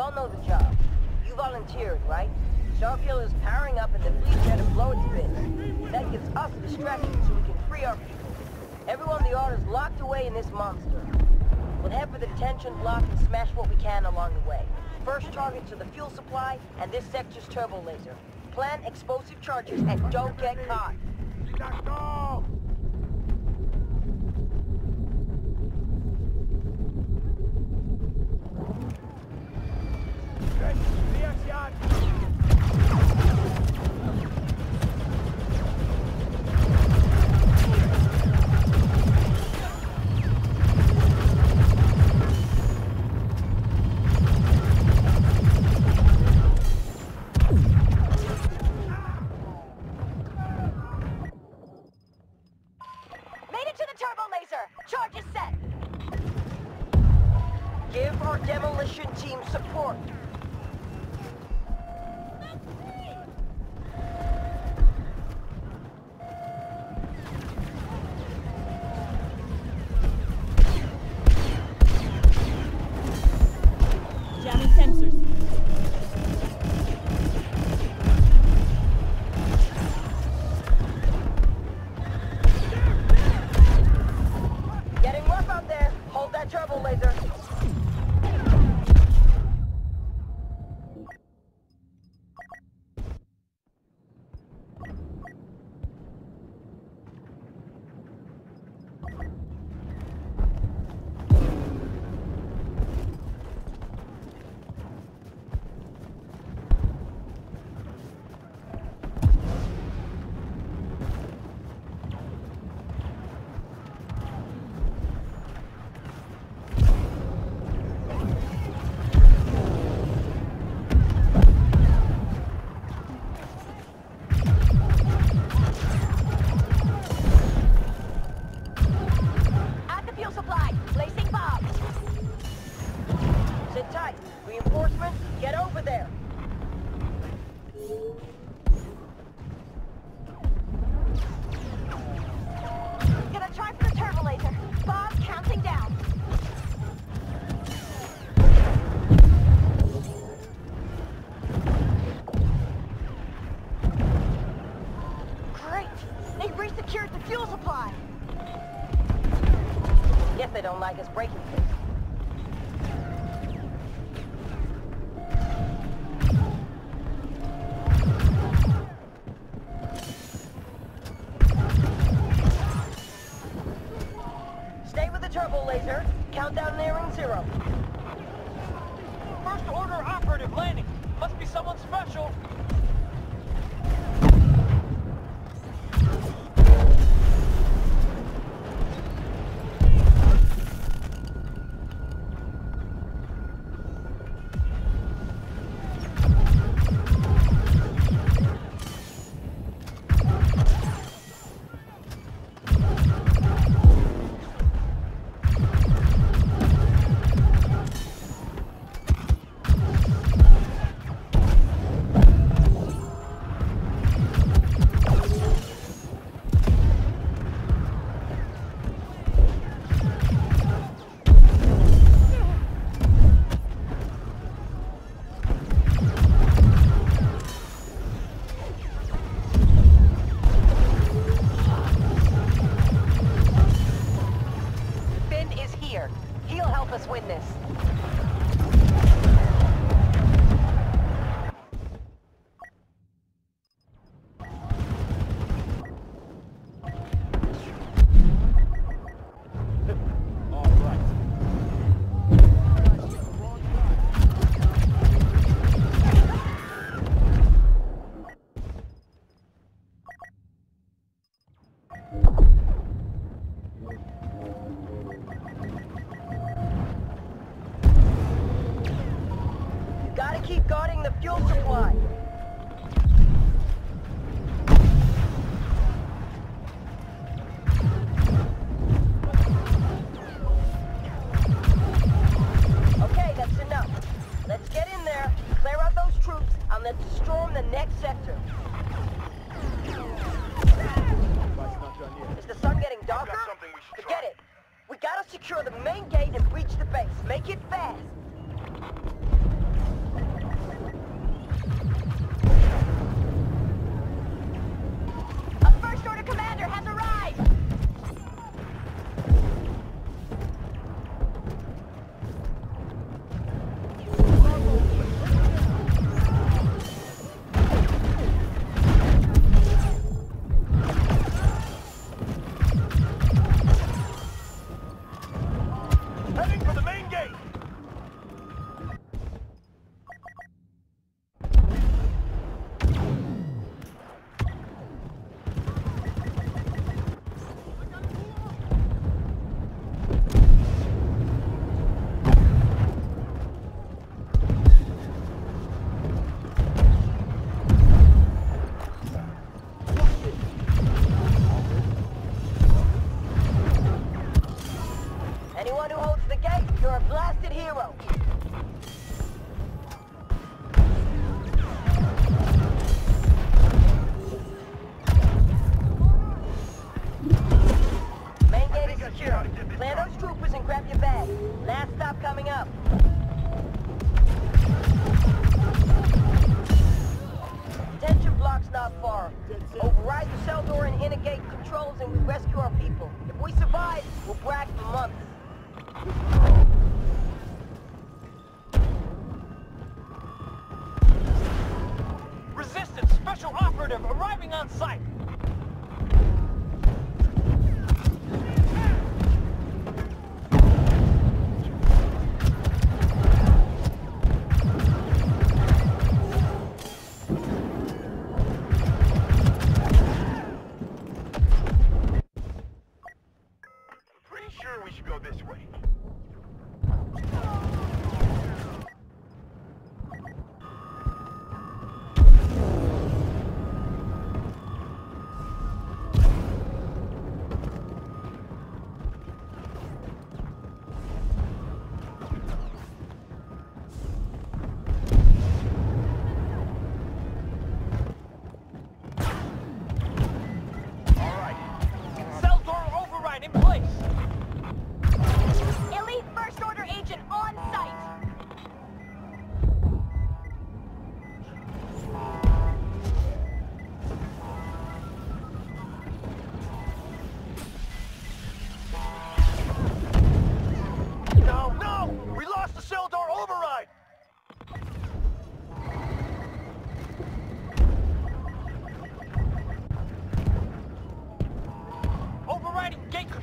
all know the job. You volunteered, right? Starkiller is powering up and the fleet's to blow its bit. That gives us a distraction so we can free our people. Everyone in the order's locked away in this monster. We'll head for the detention block and smash what we can along the way. First targets are the fuel supply and this sector's turbo laser. Plant explosive charges and don't get caught. Turbo laser. Fuel supply. You're a blasted hero. Main gate is secure. Clear those troopers and grab your bag. Last stop coming up. Detention block's not far. Override the cell door and inner gate controls and we rescue our people. On site! Pretty sure we should go this way.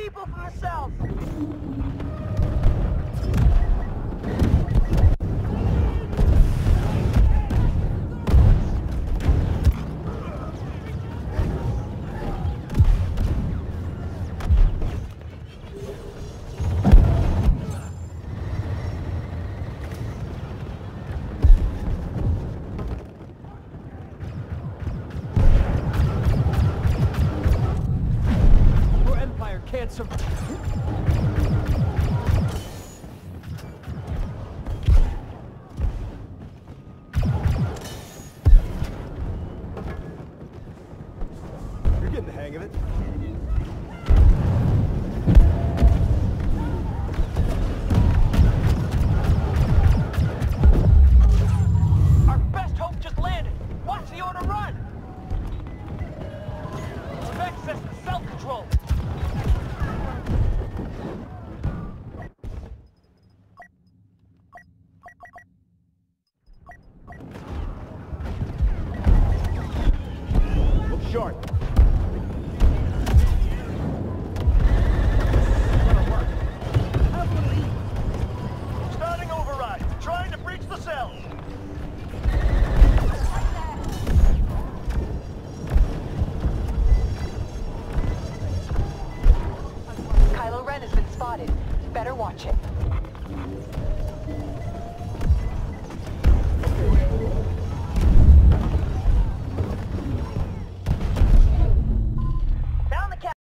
People from the get some... Look sharp. Starting override. Trying to breach the cells. Kylo Ren has been spotted. Better watch him.